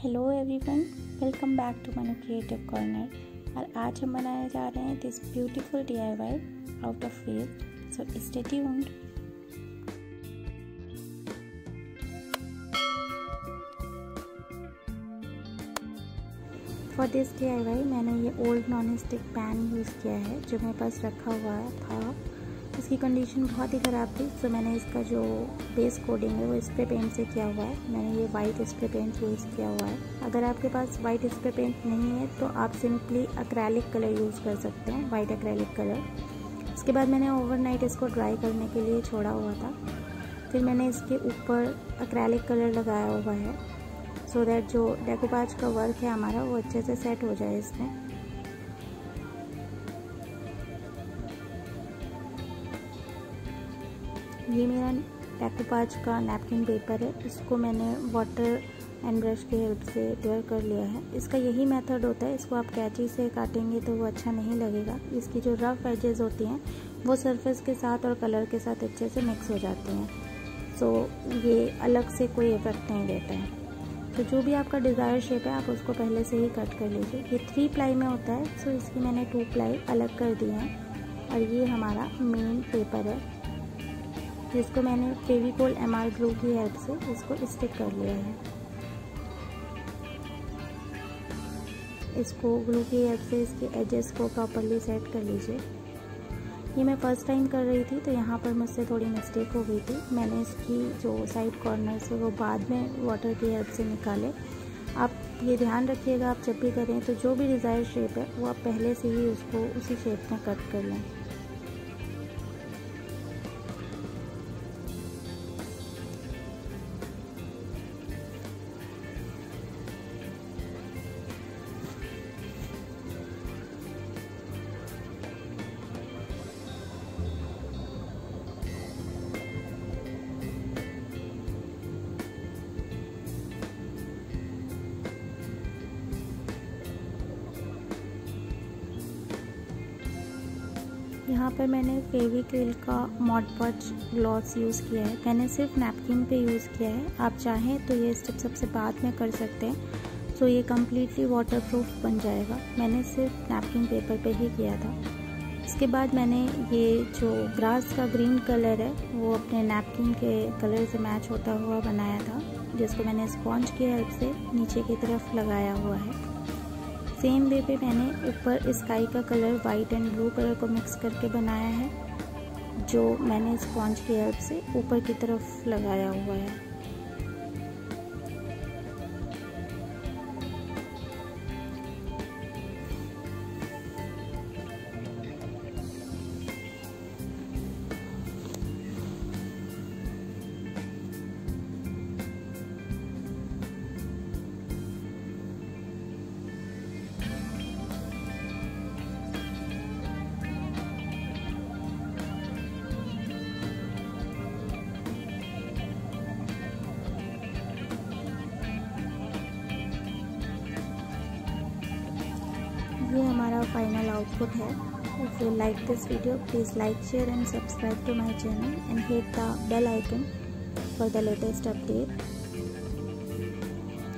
Hello everyone welcome back to Manu creative corner और आज हम बनाने जा रहे हैं this beautiful D I Y out of face so stay tuned for this D I Y मैंने ये old non stick pan use किया है, जो मेरे पास रखा हुआ था। इसकी कंडीशन बहुत ही ख़राब थी। तो मैंने इसका जो बेस कोडिंग है, वो स्प्रे पेंट से किया हुआ है। मैंने ये वाइट स्प्रे पेंट यूज़ किया हुआ है। अगर आपके पास वाइट स्प्रे पेंट नहीं है तो आप सिंपली अक्रैलिक कलर यूज़ कर सकते हैं वाइट अक्रैलिक कलर इसके बाद मैंने ओवरनाइट इसको ड्राई करने के लिए छोड़ा हुआ था। फिर मैंने इसके ऊपर अक्रैलिक कलर लगाया हुआ है। सो so दैट जो डेकोपाज का वर्क है हमारा, वो अच्छे से सेट हो जाए इसमें। ये मेरा टैकोपाज का नैपकिन पेपर है। इसको मैंने वाटर एंड ब्रश की हेल्प से तैयार कर लिया है। इसका यही मेथड होता है। इसको आप कैची से काटेंगे तो वो अच्छा नहीं लगेगा। इसकी जो रफ एजेस होती हैं, वो सरफेस के साथ और कलर के साथ अच्छे से मिक्स हो जाती हैं। सो ये अलग से कोई इफ़ेक्ट नहीं देता है। तो जो भी आपका डिज़ायर शेप है, आप उसको पहले से ही कट कर लीजिए। ये थ्री प्लाई में होता है। सो इसकी मैंने टू प्लाई अलग कर दी है। और ये हमारा मेन पेपर है। जिसको मैंने फेविकोल एम आर ग्लू की हेल्प से इसको स्टिक कर लिया है। इसको ग्लू की हेल्प से इसके एजेस को प्रॉपरली सेट कर लीजिए। ये मैं फ़र्स्ट टाइम कर रही थी तो यहाँ पर मुझसे थोड़ी मिस्टेक हो गई थी। मैंने इसकी जो साइड कॉर्नर से वो बाद में वाटर की हेल्प से निकाले। आप ये ध्यान रखिएगा, आप जब भी करें तो जो भी डिज़ायर शेप है, वो आप पहले से ही उसको उसी शेप में कट कर लें। यहाँ पर मैंने फेविक्रिल का मॉड पच ग्लॉस यूज़ किया है। मैंने सिर्फ़ नैपकिन पे यूज़ किया है। आप चाहें तो ये स्टेप सबसे बाद में कर सकते हैं। तो ये कम्प्लीटली वाटर प्रूफ बन जाएगा। मैंने सिर्फ़ नैपकिन पेपर पे ही किया था। इसके बाद मैंने ये जो ग्रास का ग्रीन कलर है, वो अपने नैपकिन के कलर से मैच होता हुआ बनाया था, जिसको मैंने स्पॉन्ज की हेल्प से नीचे की तरफ़ लगाया हुआ है। सेम वे पे मैंने ऊपर स्काई का colour white and blue colour को मिक्स करके बनाया है, जो मैंने स्पॉन्ज की हेल्प से ऊपर की तरफ़ लगाया हुआ है। ये हमारा फाइनल आउटपुट है। If you like this video please like share and subscribe to my channel and hit the bell icon for the latest update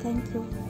thank you